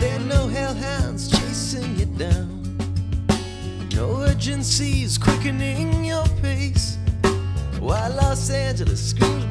There are no hellhounds chasing you down. No urgencies quickening your pace. While Los Angeles screams